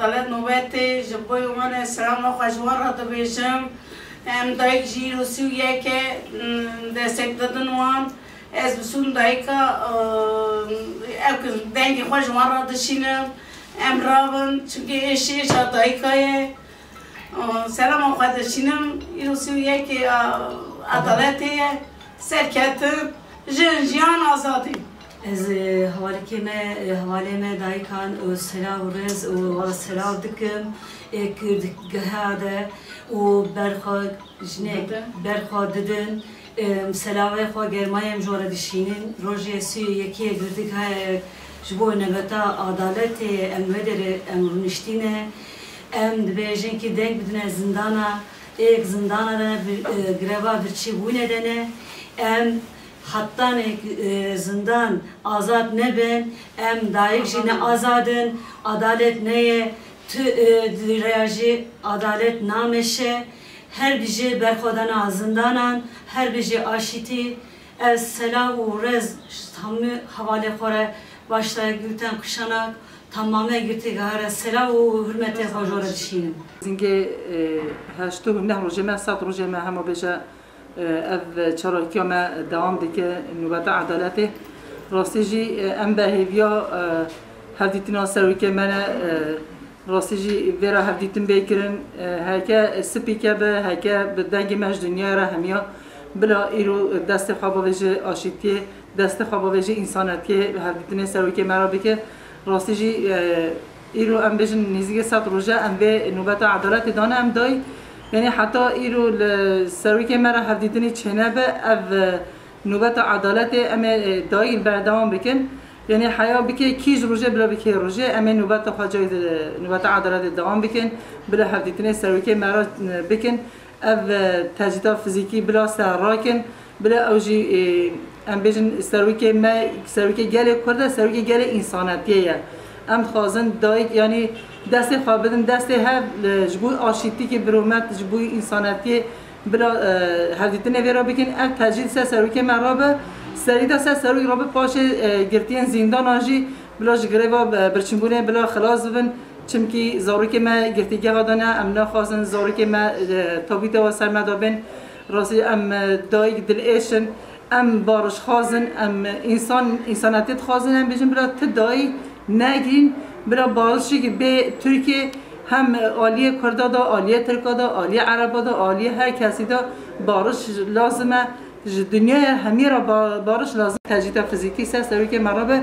عدالت نوبت جبوی اومن اسلام و خجوان را دو بیشم ام دایک جی روسی و یک دستک دادن وان از بسون دایک دنگ خجوان را دشینم ام راون چونکه ایشی ایشا دایکای سلام خود دشینم روسی و یک عدالت سرکتن جنجیان آزادیم از حوالی که ما حوالی ما دایکان و سلا و رز و والا سلا دکم کرد گهاده و برخواد جنگ برخواد ددن سلاوی خو گرمایم جوره دشینین روژی سی یکی گردک های جبو نبتا عدالت ام ودر ام رنشتینه ام دبیجن که دنگ بدن زندانا ایک زندانا دنه گروا برچی بوینه دنه ام hattan e, e zindan azat ne ben? Em dair ne azadın adalet neye? Tü e, reaji adalet nameşe. Her bije berkodan zindanan her bije aşiti ez selah u rez tamı havale kore başlaya gülten kışanak tamamı girti gare selah u hürmete hojora çiğinim. Zinge e, heştu hünneh rojeme sat rojeme hem o beje اف چراکی ما دوام دیگه نوبت عدالت راستی جی ام به هیویا هفدیتنا سروی که من راستی جی ویرا هفدیتن بیکرن هکه سپی که به هکه به دنگ مش دنیا را همیا بلا ایرو دست خواب وجه آشیتی دست خواب وجه انسانیتی هفدیتن سروی که مرا بکه. راستی جی ایرو ام بجن نزدیک سات روزه ام به نوبت عدالت دانه ام دای. يعني حتى إيرو السرويك مرا هفديتني چنبه اف نوبت عدالت اما دايل بردوام بكن يعني حياة بكي كيج روجه بلا بكي روجه اما نوبت خجاي نوبت عدالت دوام بكن بلا هفديتني سرويك مرا بكن اف تجديد فيزيكي بلا سراكن بلا اوجي آه، ام بيجن سرويك ما سرويك گله کرده سرويك گله انسانتیه ام خوازن دایک یعنی دست خواب بدن دست هر جبوی آشیتی که برومت جبوی انسانیتی بلا هدیتن ویرا بکن. ال تجدید سه سروی که مرابه سریدا سه سروی رابه پاش گرتین زندان آجی. بلا جگره و برچنبونه بلا خلاص ببن. چمکی زاری که ما گرتی گهادانه ام نخوازن زاری که ما تابیت و سرمدابن راستی ام دایک دل ایشن ام بارش خوازن ام انسان انسانیت خوازن ام بجن بلا تدایی نگرین برا بارشی که به ترکیه هم عالیه کرده دا عالیه ترکا دا عالیه عربا دا عالیه هر کسی دا بارش لازمه. دنیا همه را بارش لازم تجدید فیزیکی سه سروی که مرابه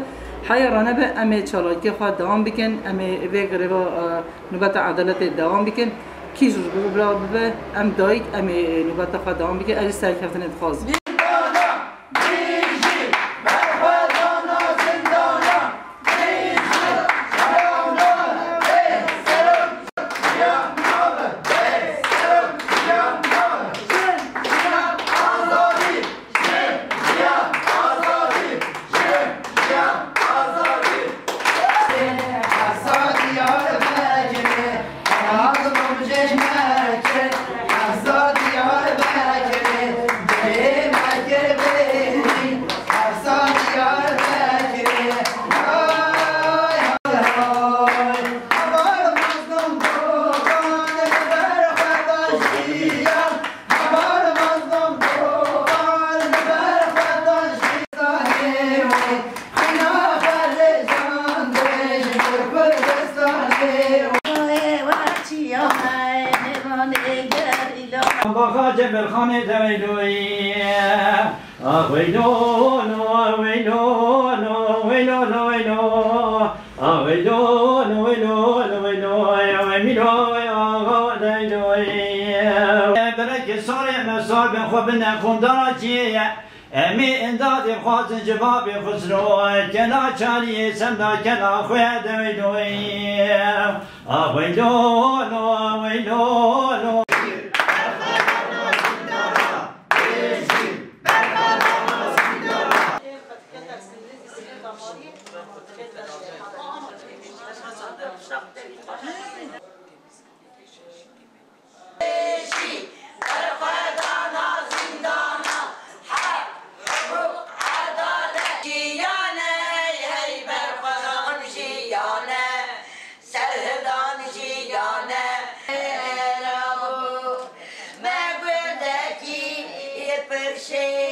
حیرانه به امه چالاکی خواهد دوام بکن. امه به گریبا نوبت عدالت دوام بکن. کی جرگو بلا به ام دایک امه نوبت خواهد دوام بکن. اجی سرکفتن اتخاذ بالخميس ويلوي آه ويلون ويلون ويلون ويلون آه ويلون ويلون ويلون ويلون برك صار ما صار بخبنا خنداتي امي انداد خاص جواب خسرو كلا چاري سمدا كلا خد ويلوي آه ويلون ويلون Shame.